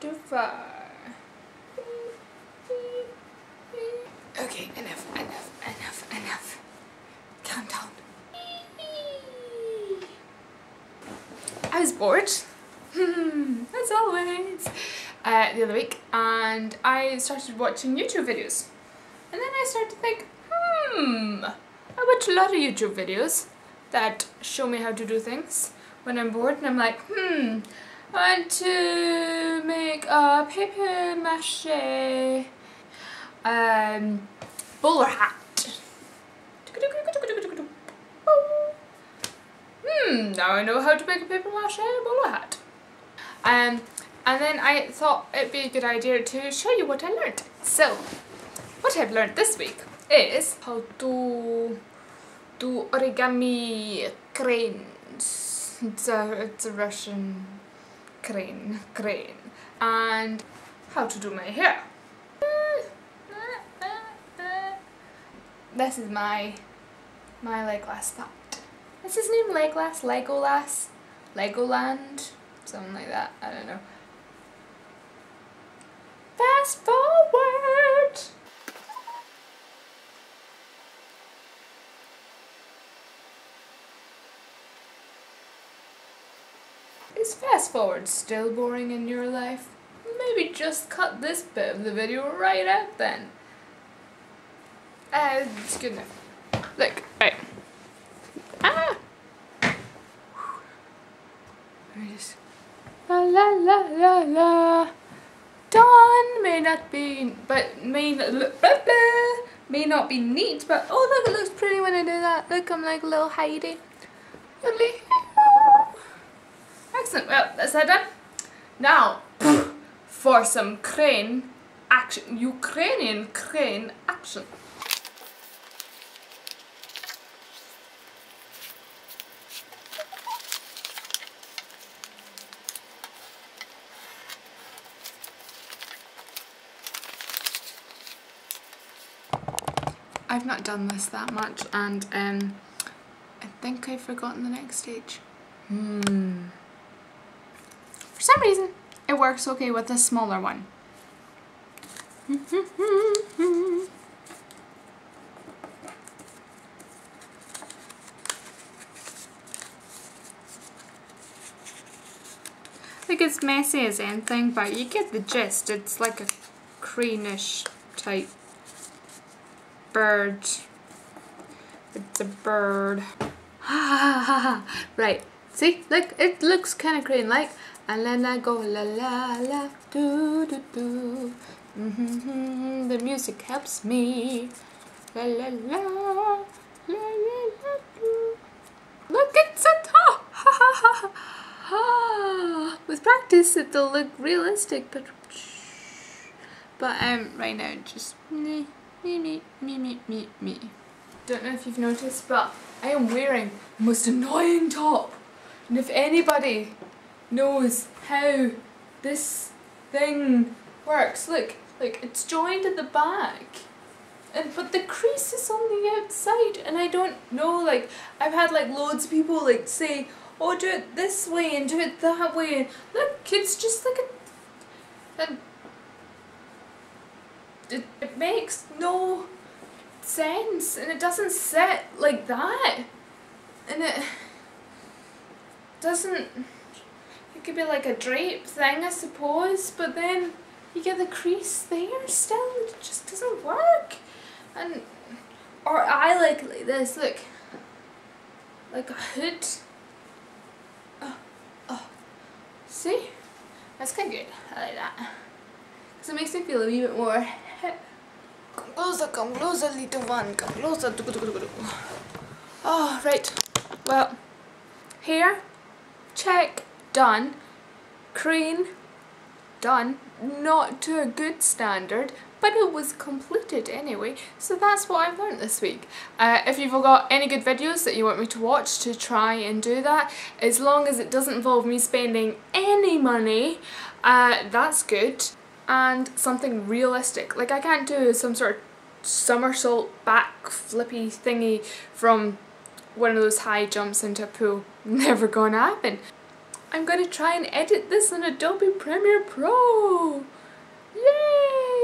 too far. Okay, enough, enough, enough, enough. Calm down. I was bored, as always, uh, the other week, and I started watching YouTube videos. And then I started to think, hmm, I watch a lot of YouTube videos that show me how to do things when I'm bored, and I'm like, hmm, I want to make a paper mache um, bowler hat. Hmm, now I know how to make a paper mache bowler hat. Um, and then I thought it'd be a good idea to show you what I learned. So, what I've learned this week is how to do origami cranes. It's a, it's a Russian crane, crane. And how to do my hair. This is my, my Legolas thought. Is his name Legolas? Legolas? Legoland? Something like that, I don't know. Fast forward! Is fast forward still boring in your life? Maybe just cut this bit of the video right out then. Uh, it's good enough. Look, right. Ah! La la la la la. Dawn may not be, but may not, blah, blah, may not be neat, but oh look, it looks pretty when I do that. Look, I'm like a little Heidi. Lovely. Excellent. Well, that's that done. Now, for some crane action, Ukrainian crane action. I've not done this that much and um, I think I've forgotten the next stage. Hmm. Some reason, it works okay with the smaller one. like it's messy as anything, but you get the gist. It's like a creamish type bird. It's a bird. right. See, look, it looks kind of green like. And then I go la la la do do do. The music helps me. La la la la la la do. Look, it's a top. Ha ha ha ha. With practice, it'll look realistic, but but um, right now, just me, me, me, me, me, me, me. Don't know if you've noticed, but I am wearing the most annoying top. And if anybody knows how this thing works, look, like it's joined at the back. And but the crease is on the outside and I don't know like I've had like loads of people like say oh do it this way and do it that way. And look it's just like a, a it, it makes no sense and it doesn't sit like that. And it doesn't it could be like a drape thing I suppose but then you get the crease there still it just doesn't work. And or I like like this look like a hood. Oh, oh. see? That's kind of good I like that. Because it makes me feel a wee bit more come closer come closer little one come closer. Oh right. Well here check, done. Crane, done. Not to a good standard, but it was completed anyway. So that's what I've learned this week. Uh, if you've got any good videos that you want me to watch to try and do that, as long as it doesn't involve me spending any money, uh, that's good. And something realistic. Like I can't do some sort of somersault back flippy thingy from one of those high jumps into a pool. Never gonna happen. I'm gonna try and edit this in Adobe Premiere Pro! Yay!